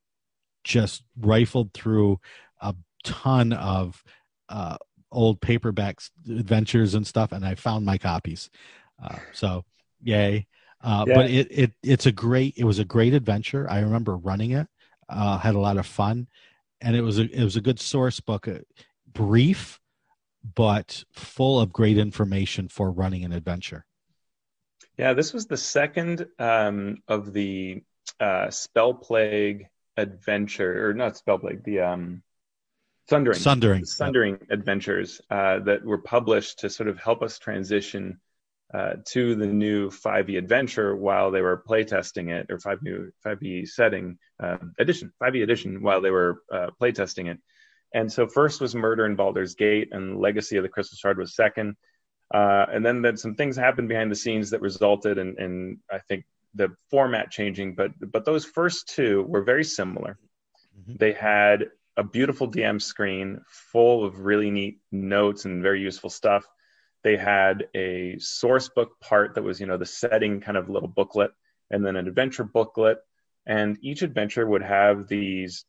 just rifled through a ton of uh, old paperbacks adventures and stuff and i found my copies uh, so yay. Uh, Yeah. but it, it it's a great it was a great adventure. I remember running it uh, had a lot of fun. And it was a it was a good source book uh, brief but full of great information for running an adventure. Yeah this was the second um of the uh spell plague adventure or not spell plague the um sundering. Sundering Sundering adventures uh, that were published to sort of help us transition uh, to the new 5e adventure while they were playtesting it, or 5 new 5e setting uh, edition, 5e edition while they were uh, playtesting it. And so first was Murder in Baldur's Gate, and Legacy of the Crystal Shard was second. Uh, and then, then some things happened behind the scenes that resulted in, in I think the format changing, but but those first two were very similar. Mhm. They had a beautiful DM screen full of really neat notes and very useful stuff. They had a source book part that was, you know, the setting kind of little booklet, and then an adventure booklet. And each adventure would have these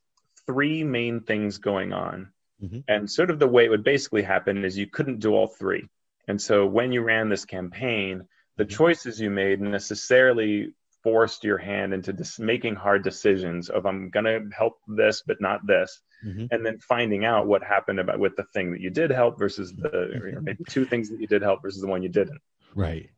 three main things going on. Mhm. And sort of the way it would basically happen is you couldn't do all three. And so when you ran this campaign, the Mhm. choices you made necessarily forced your hand into dis- making hard decisions of I'm going to help this but not this Mhm. and then finding out what happened about with the thing that you did help versus the or maybe two things that you did help versus the one you didn't. Right.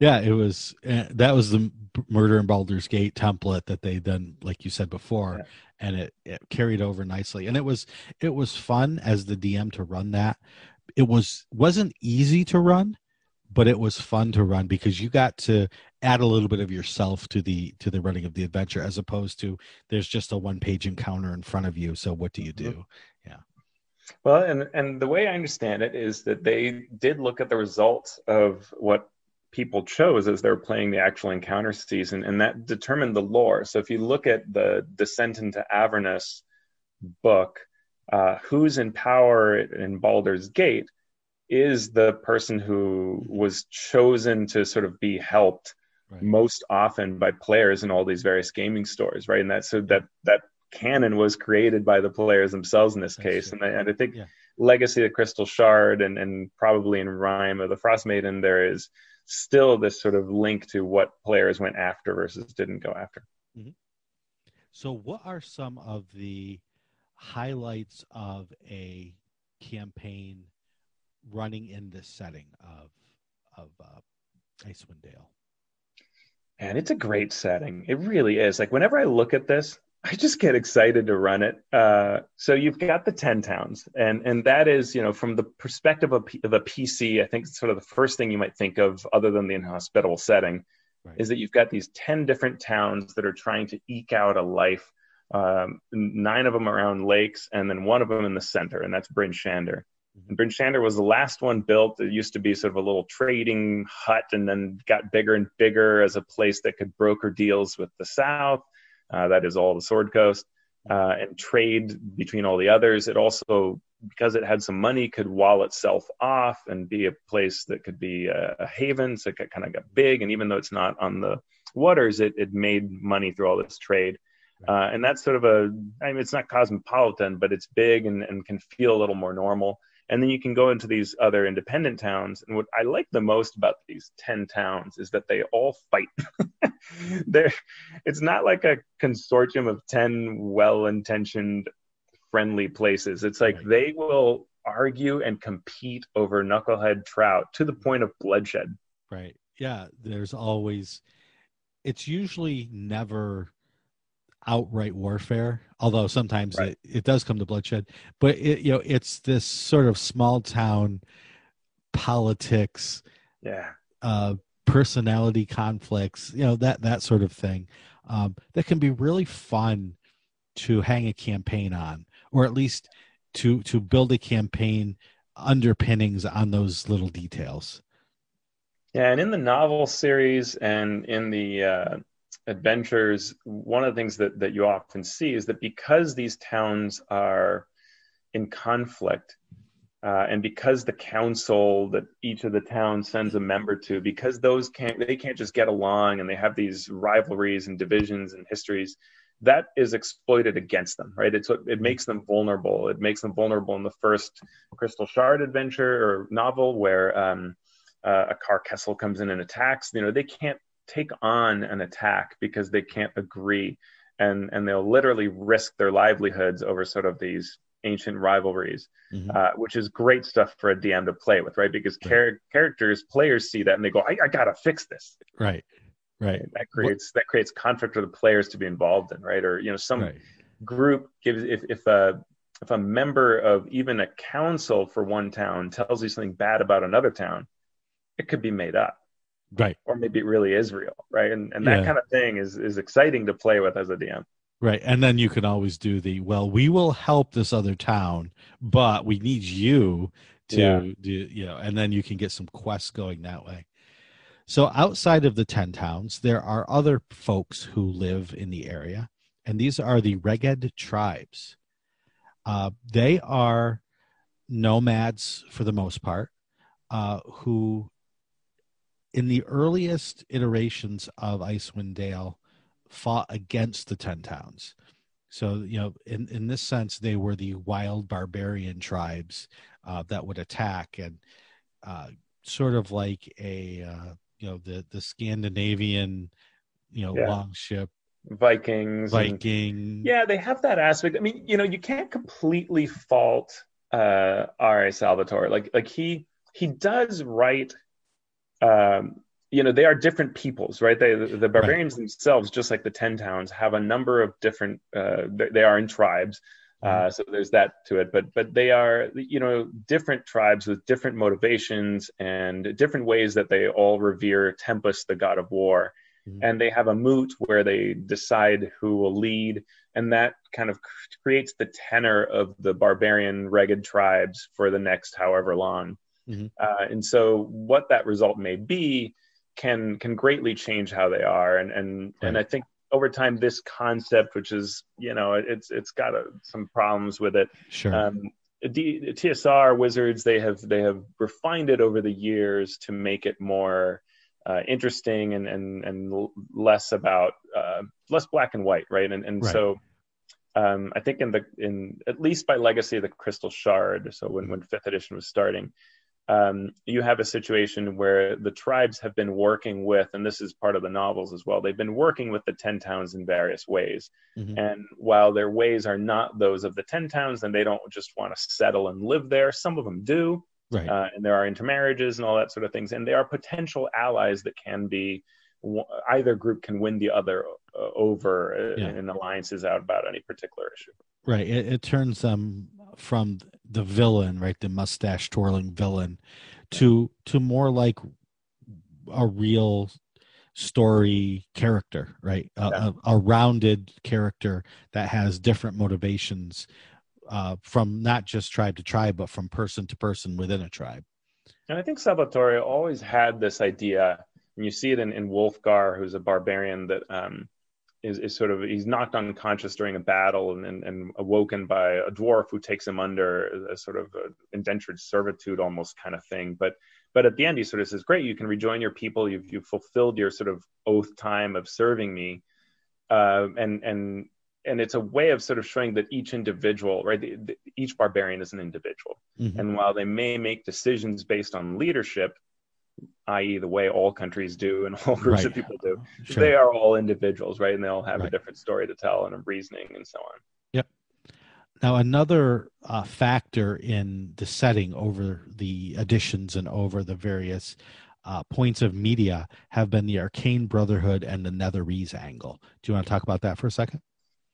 Yeah, it was uh, that was the murder in Baldur's Gate template that they then, like you said before, Yeah. and it, it carried over nicely. And it was it was fun as the DM to run that. It was wasn't easy to run, but it was fun to run because you got to add a little bit of yourself to the to the running of the adventure as opposed to there's just a one page encounter in front of you. So what do you do? Yeah well, and and the way I understand it is that they did look at the results of what people chose as they were playing the actual encounter season, and that determined the lore. So if you look at the Descent into Avernus book, uh, who's in power in Baldur's Gate is the person who was chosen to sort of be helped Right. most often by players in all these various gaming stores, right? And that so that that canon was created by the players themselves in this That's case. And I, and I think Yeah. Legacy of the Crystal Shard and and probably in Rime of the Frostmaiden, there is still this sort of link to what players went after versus didn't go after. So, what are some of the highlights of a campaign running in this setting of of uh, Icewind Dale? And it's a great setting. It really is. Like whenever I look at this, I just get excited to run it. Uh, so you've got the ten towns, and and that is you know from the perspective of, of a PC, I think sort of the first thing you might think of, other than the inhospitable setting, Right. is that you've got these ten different towns that are trying to eke out a life. Um, nine of them around lakes, and then one of them in the center, and that's Bryn Shander. And was the last one built. It used to be sort of a little trading hut and then got bigger and bigger as a place that could broker deals with the South. Uh, that is all the Sword Coast uh, and trade between all the others. It also, because it had some money, could wall itself off and be a place that could be a, a haven. So it kind of got big. And even though it's not on the waters, it, it made money through all this trade. Uh, and that's sort of a, I mean, it's not cosmopolitan, but it's big and, and can feel a little more normal. And then you can go into these other independent towns. And what I like the most about these 10 towns is that they all fight. They're, it's not like a consortium of 10 well intentioned, friendly places. It's like they will argue and compete over knucklehead trout to the point of bloodshed. Right. Yeah. There's always, it's usually never outright warfare, although sometimes Right. it, it does come to bloodshed. But it, you know, it's this sort of small town politics, Yeah. uh, personality conflicts, you know, that that sort of thing, um, that can be really fun to hang a campaign on, or at least to to build a campaign underpinnings on those little details. Yeah, and in the novel series and in the uh, adventures, one of the things that, that you often see is that because these towns are in conflict, uh, and because the council that each of the towns sends a member to, because those can't they can't just get along and they have these rivalries and divisions and histories, that is exploited against them, right? It's what it makes them vulnerable. It makes them vulnerable in the first Crystal Shard adventure or novel where. Um, uh, Akar Kessel comes in and attacks, you know, they can't take on an attack because they can't agree, and and they'll literally risk their livelihoods over sort of these ancient rivalries, Mhm. uh, which is great stuff for a DM to play with, right? Because char- characters, players see that and they go, I, I gotta fix this. Right. Right. And that creates that creates conflict for the players to be involved in, right? Or you know, some Right. group gives if if a if a member of even a council for one town tells you something bad about another town, it could be made up, Right. or maybe it really is real, right? And and that Yeah. kind of thing is is exciting to play with as a DM. Right. And then you can always do the well, we will help this other town, but we need you to Yeah. do you know, and then you can get some quests going that way. So outside of the 10 towns, there are other folks who live in the area, and these are the Reghed tribes. Uh, they are nomads for the most part, uh, who, in the earliest iterations of Icewind Dale, fought against the Ten Towns. So you know, in in this sense, they were the wild barbarian tribes uh, that would attack and uh, sort of like a uh, you know the the Scandinavian you know Yeah. longship Vikings. and- Viking. yeah, they have that aspect. I mean, you know, you can't completely fault uh R.A. Salvatore. Like like he he does write um you know, they are different peoples, right? They the, the barbarians themselves, just like the ten towns, have a number of different uh they, are in tribes. Uh, so there's that to it, but but they are you know different tribes with different motivations and different ways that they all revere Tempus, the god of war, Mhm. and they have a moot where they decide who will lead, and that kind of creates the tenor of the barbarian Reghed tribes for the next however long. Mhm. Uh, and so what that result may be can can greatly change how they are, and and and I think over time this concept, which is you know it's it's got a, some problems with it. Sure. Um, D- TSR Wizards they have they have refined it over the years to make it more uh, interesting and and and less about uh, less black and white, right? And and Right. so um, I think in the in at least by Legacy of the Crystal Shard, so when when fifth edition was starting, um, you have a situation where the tribes have been working with, and this is part of the novels as well. They've been working with the ten towns in various ways, Mhm. and while their ways are not those of the ten towns, and they don't just want to settle and live there. Some of them do, right. uh, and there are intermarriages and all that sort of things, and they are potential allies that can be either group can win the other uh, over uh, Yeah. in alliances out about any particular issue. Right. It, it turns them from the villain, right, the mustache twirling villain, to to more like a real story character, right? A, Yeah. a, a rounded character that has different motivations uh, from not just tribe to tribe, but from person to person within a tribe. And I think Salvatore always had this idea, and you see it in, in Wulfgar, who's a barbarian that um, is, is sort of he's knocked unconscious during a battle and, and, and awoken by a dwarf who takes him under a sort of a indentured servitude almost kind of thing. But but at the end, he sort of says, "Great, you can rejoin your people. You've you've fulfilled your sort of oath time of serving me." Uh, and and and it's a way of sort of showing that each individual, right? The, the, each barbarian is an individual. Mhm. And while they may make decisions based on leadership, i.e., the way all countries do and all groups of people do, Sure. they are all individuals, right? And they all have a different story to tell and a reasoning and so on. Yep. Now, another uh, factor in the setting over the editions and over the various uh, points of media have been the Arcane Brotherhood and the Netherese angle. Do you want to talk about that for a second?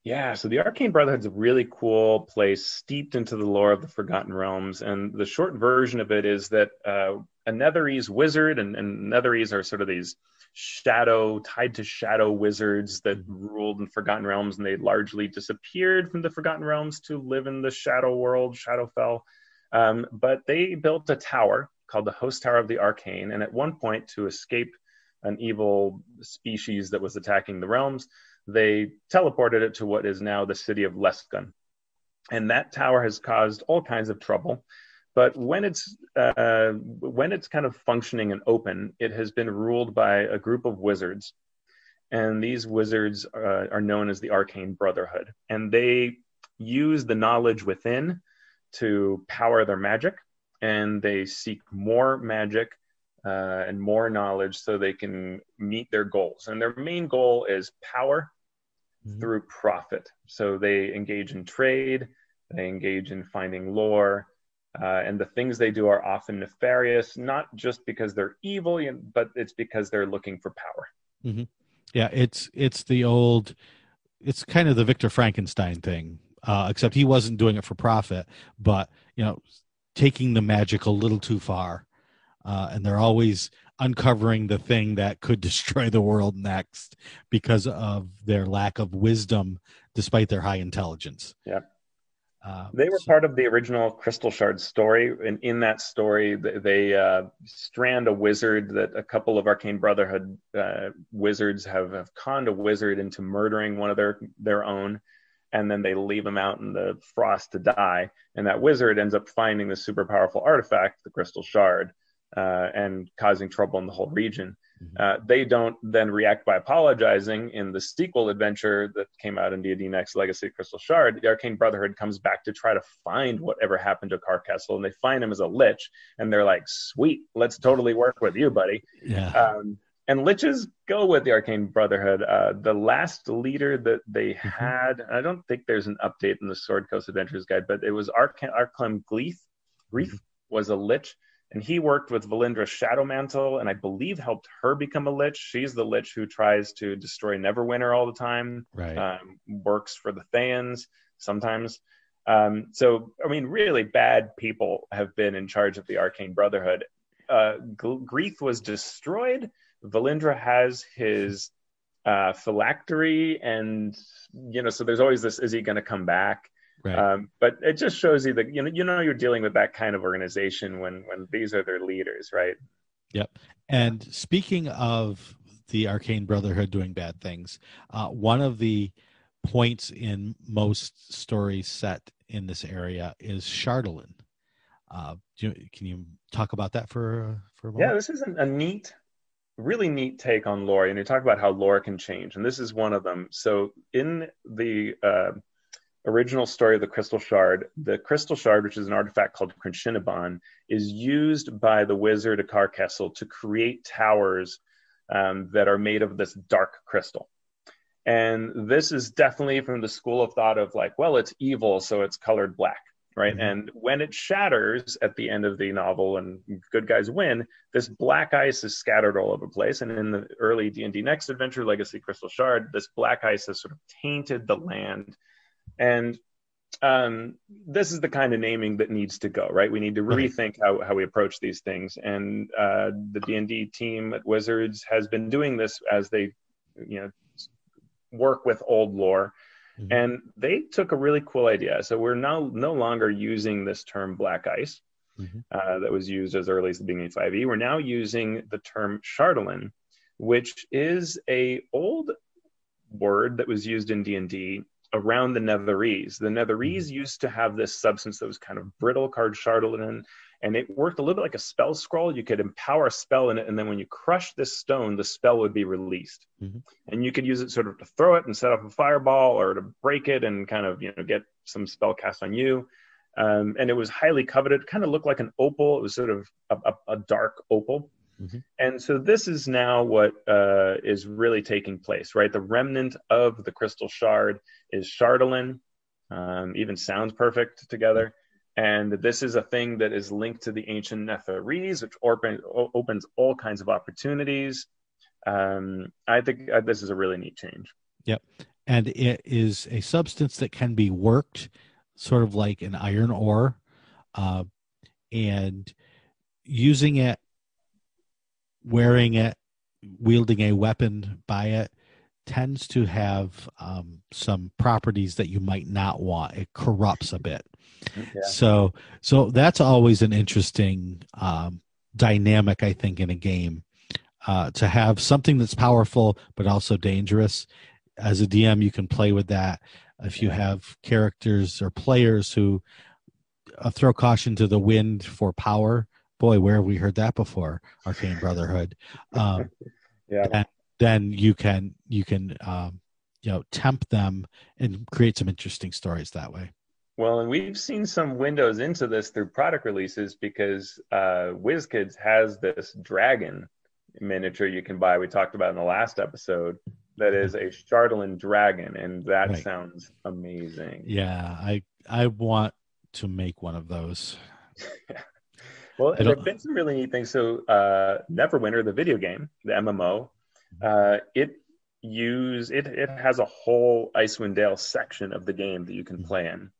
Yeah, so the Arcane Brotherhood's a really cool place, steeped into the lore of the Forgotten Realms. And the short version of it is that uh, a Netherese wizard, and, and Netherese are sort of these shadow, tied to shadow wizards that ruled in Forgotten Realms, and they largely disappeared from the Forgotten Realms to live in the shadow world, Shadowfell. Um, but they built a tower called the Host Tower of the Arcane, and at one point, to escape an evil species that was attacking the realms, they teleported it to what is now the city of Luskan. And that tower has caused all kinds of trouble. But when it's uh, when it's kind of functioning and open, it has been ruled by a group of wizards, and these wizards uh, are known as the Arcane Brotherhood, and they use the knowledge within to power their magic, and they seek more magic uh, and more knowledge so they can meet their goals. And their main goal is power Mhm. through profit. So they engage in trade, they engage in finding lore, uh, and the things they do are often nefarious, not just because they're evil, but it's because they're looking for power. Yeah, it's it's the old, it's kind of the Victor Frankenstein thing, uh, except he wasn't doing it for profit, but you know, taking the magic a little too far, uh, and they're always uncovering the thing that could destroy the world next because of their lack of wisdom, despite their high intelligence. Yeah. Uh, They were so- part of the original Crystal Shard story, and in that story, they uh, strand a wizard that a couple of Arcane Brotherhood uh, wizards have, have conned a wizard into murdering one of their their own, and then they leave him out in the frost to die. And that wizard ends up finding the super powerful artifact, the Crystal Shard, uh, and causing trouble in the whole region. Mhm. Uh, they don't then react by apologizing in the sequel adventure that came out in D&D Next Legacy of Crystal Shard. The Arcane Brotherhood comes back to try to find whatever happened to Carcastle, and they find him as a lich, and they're like, "Sweet, let's totally work with you, buddy." Yeah. Um, and liches go with the Arcane Brotherhood. Uh, the last leader that they had, I don't think there's an update in the Sword Coast Adventurer's Guide, but it was Arcan- Arklem Greeth. Greeth was a lich, and he worked with Valindra Shadowmantle, and I believe helped her become a lich. She's the lich who tries to destroy Neverwinter all the time right. um, works for the Thayans sometimes. Um, so, I mean, really bad people have been in charge of the Arcane Brotherhood. Uh, G- Greeth was destroyed. Valindra has his uh, phylactery, and you know, so there's always this: is he going to come back? Right. Um, but it just shows you that you know, you know, you're dealing with that kind of organization when when these are their leaders, right? Yep. And speaking of the Arcane Brotherhood doing bad things, uh, one of the points in most stories set in this area is Chardalyn. Uh, do you, can you talk about that for for a moment? Yeah, this is a, a neat, really neat take on lore. And you talk about how lore can change, and this is one of them. So in the uh, original story of the Crystal Shard, the Crystal Shard, which is an artifact called Crenshinibon, is used by the wizard Akar Kessel to create towers um, that are made of this dark crystal. And this is definitely from the school of thought of like, well, it's evil, so it's colored black, right? Mhm. And when it shatters at the end of the novel and good guys win, this black ice is scattered all over the place. And in the early D&D Next Adventure, Legacy Crystal Shard, this black ice has sort of tainted the land. And um, this is the kind of naming that needs to go, right? We need to rethink how, how we approach these things. And uh, the D&D team at Wizards has been doing this as they, you know, work with old lore. Mhm. And they took a really cool idea. So we're now no longer using this term black ice Mhm. uh, that was used as early as the beginning of 5e. We're now using the term Chardalyn, which is a old word that was used in D&D around the Netherese. The Netherese used to have this substance that was kind of brittle called Chardalyn, and it worked a little bit like a spell scroll. You could empower a spell in it, and then when you crush this stone, the spell would be released. Mhm. And you could use it sort of to throw it and set up a fireball or to break it and kind of, you know, get some spell cast on you. Um, and it was highly coveted, kind of looked like an opal. It was sort of a, a, a dark opal. Mhm. And so this is now what uh, is really taking place, right? The remnant of the crystal shard is Chardalyn. Um, even sounds perfect together. And this is a thing that is linked to the ancient Netherese, which open, o- opens all kinds of opportunities. Um, I think uh, this is a really neat change. Yep. And it is a substance that can be worked sort of like an iron ore uh, and using it wearing it wielding a weapon by it tends to have um, some properties that you might not want. It corrupts a bit. So so that's always an interesting um, dynamic i think in a game. Uh, to have something that's powerful but also dangerous. As a dm you can play with that. If you have characters or players who uh, throw caution to the wind for power boy where have we heard that before arcane brotherhood um, Yeah. then you can you can um, you know tempt them and create some interesting stories that way Well, and we've seen some windows into this through product releases because uh, WizKids has this dragon miniature you can buy. We talked about in the last episode. That is a Chardalyn dragon, and that Right. sounds amazing. yeah i i want to make one of those Well, there have been some really neat things. So, uh, Neverwinter, the video game, the MMO, uh, it use it it has a whole Icewind Dale section of the game that you can play in,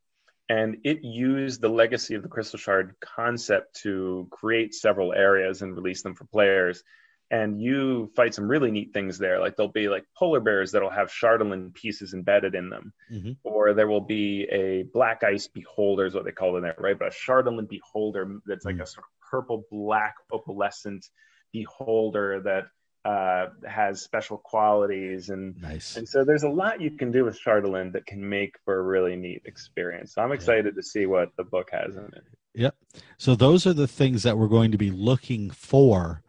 and it used the legacy of the Crystal Shard concept to create several areas and release them for players. And you fight some really neat things there. Like there'll be like polar bears that'll have Chardalyn pieces embedded in them Mhm. or there will be a black ice beholder is what they call it in there, right? But a Chardalyn beholder that's like Mm. a sort of purple black opalescent beholder that uh, has special qualities and nice and so there's a lot you can do with Chardalyn that can make for a really neat experience. So I'm excited to see what the book has in it. Yep. So those are the things that we're going to be looking for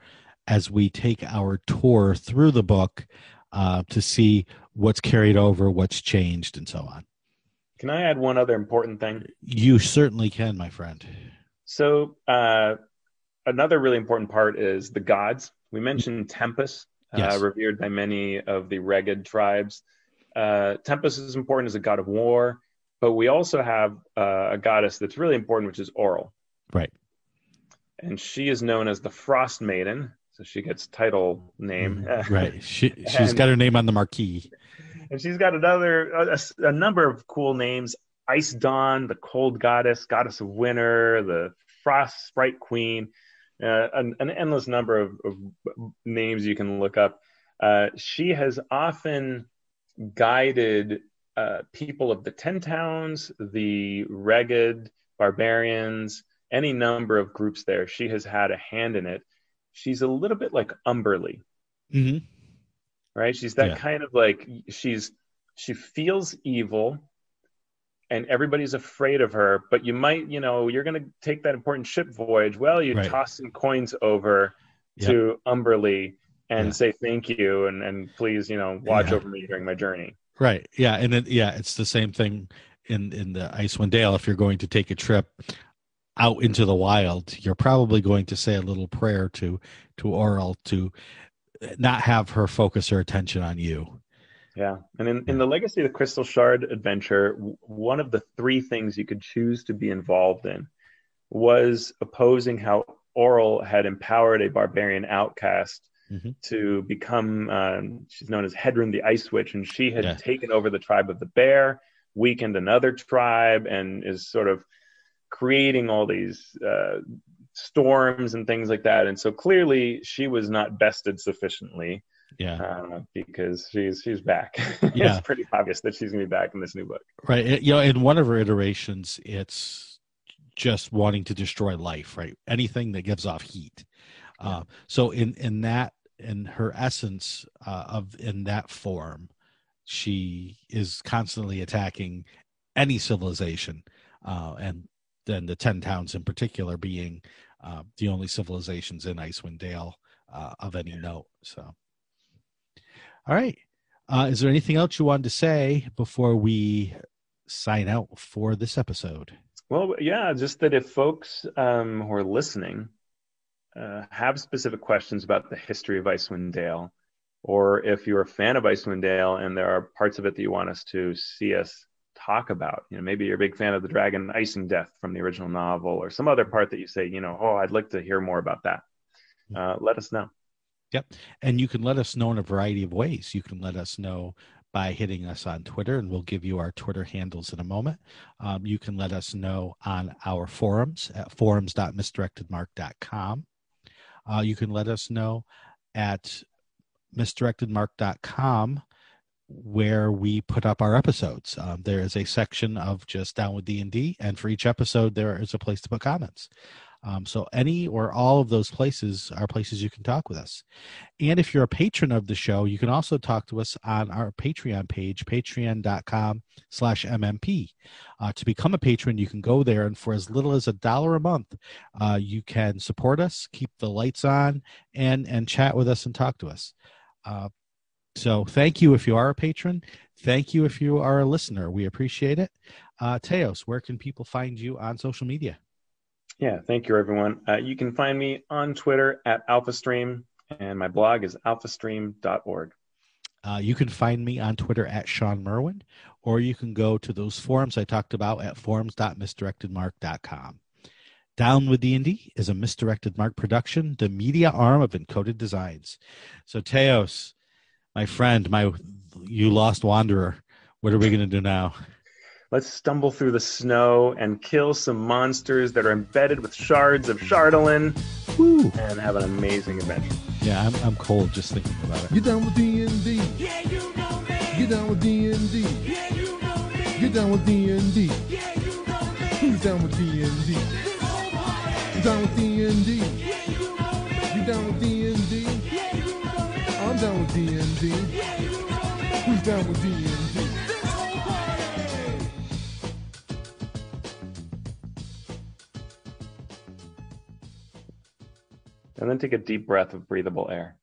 as we take our tour through the book uh, to see what's carried over, what's changed, and so on. Can I add one other important thing? You certainly can, my friend. So, uh, another really important part is the gods. We mentioned Tempus, Yes. uh, revered by many of the Reghed tribes. Uh, Tempus is important as a god of war, but we also have uh, a goddess that's really important, which is Auril. Right. And she is known as the Frost Maiden. So she gets title name. Mhm. right. She, she's And- got her name on the marquee. and she's got another a, a- a number of cool names ice dawn the cold goddess goddess of winter the frost sprite queen uh, an, an endless number of, of names you can look up uh, she has often guided uh, people of the ten towns the Reghed barbarians any number of groups there she has had a hand in it she's a little bit like Umberlee hmm right? She's that Yeah. kind of like she's she feels evil and everybody's afraid of her, but you might, you know, you're going to take that important ship voyage. Well, you Right. toss some coins over Yep. to Umberlee and Yeah. say thank you and and please, you know, watch Yeah. over me during my journey. Right. Yeah. And then, yeah, it's the same thing in, in the Icewind Dale. If you're going to take a trip out into the wild, you're probably going to say a little prayer to, to Auril to not have her focus her attention on you. Yeah. And in, in the Legacy of the Crystal Shard adventure, one of the three things you could choose to be involved in was opposing how Auril had empowered a barbarian outcast Mhm. to become, um, she's known as Hedron the Ice Witch, and she had Yeah. taken over the tribe of the bear, weakened another tribe, and is sort of creating all these uh, storms and things like that. And so clearly she was not bested sufficiently Yeah. uh, because she's she's back. Yeah. it's pretty obvious that she's gonna be back in this new book. Right. It- you know, in one of her iterations, it's just wanting to destroy life, right? Anything that gives off heat. Uh, so in, in that, in her essence uh, of in that form, she is constantly attacking any civilization, uh, and the ten towns in particular being uh, the only civilizations in Icewind Dale uh, of any note. So, all right. Uh, is there anything else you wanted to say before we sign out for this episode? Well, yeah, just that if folks um, who are listening uh, have specific questions about the history of Icewind Dale, or if you're a fan of Icewind Dale and there are parts of it that you want us to see us talk about, you know, maybe you're a big fan of the dragon Icingdeath from the original novel, or some other part that you say, you know, oh, I'd like to hear more about that. Uh, let us know. Yep. And you can let us know in a variety of ways. You can let us know by hitting us on Twitter, and we'll give you our Twitter handles in a moment. Um, you can let us know on our forums at forums.misdirectedmark.com. Uh, you can let us know at misdirectedmark.com where we put up our episodes. Um, there is a section of just down with D and D, and for each episode, there is a place to put comments. Um, so any or all of those places are places you can talk with us. And if you're a patron of the show, you can also talk to us on our Patreon page, patreon.com slash MMP. Uh, to become a patron, you can go there, and for as little as a dollar a month, uh, you can support us, keep the lights on, and, and chat with us and talk to us. Uh, so thank you if you are a patron. Thank you if you are a listener. We appreciate it. Uh, Teos, where can people find you on social media? Yeah, thank you, everyone. Uh, you can find me on Twitter at AlphaStream, and my blog is alphastream.org. Uh, you can find me on Twitter at Shawn Merwin, or you can go to those forums I talked about at forums.misdirectedmark.com. Down with D&D is a Misdirected Mark production, the media arm of Encoded Designs. So Teos, my friend, my you lost wanderer, what are we going to do now? Let's stumble through the snow and kill some monsters that are embedded with shards of Chardalyn Woo! and have an amazing adventure. Yeah, I'm, I'm cold just thinking about it. Get down with D&D. Yeah, you know me. Get down with D&D. Yeah, you know me. Get down with D&D. Yeah, you know me. Who's down with D&D? This whole party. Down with D&D. Yeah, you know me. You down with D&D? Down with D&D. Yeah, know me. With party. And then take a deep breath of breathable air.